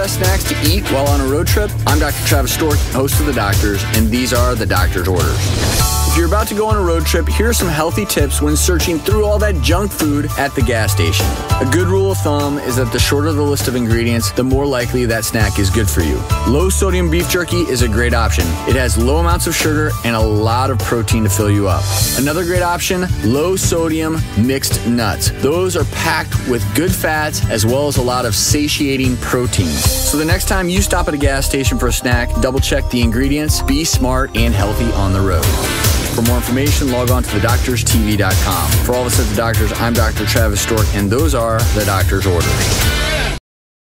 best snacks to eat while on a road trip? I'm Dr. Travis Stork, host of The Doctors, and these are The Doctor's Orders. If you're about to go on a road trip, here are some healthy tips when searching through all that junk food at the gas station. A good rule of thumb is that the shorter the list of ingredients, the more likely that snack is good for you. Low sodium beef jerky is a great option. It has low amounts of sugar and a lot of protein to fill you up. Another great option low sodium mixed nuts. Those are packed with good fats as well as a lot of satiating proteins. So the next time you stop at a gas station for a snack, double check the ingredients, be smart and healthy on the road. For more information, log on to thedoctorstv.com. For all of us at The Doctors, I'm Dr. Travis Stork, and those are The Doctor's Orders.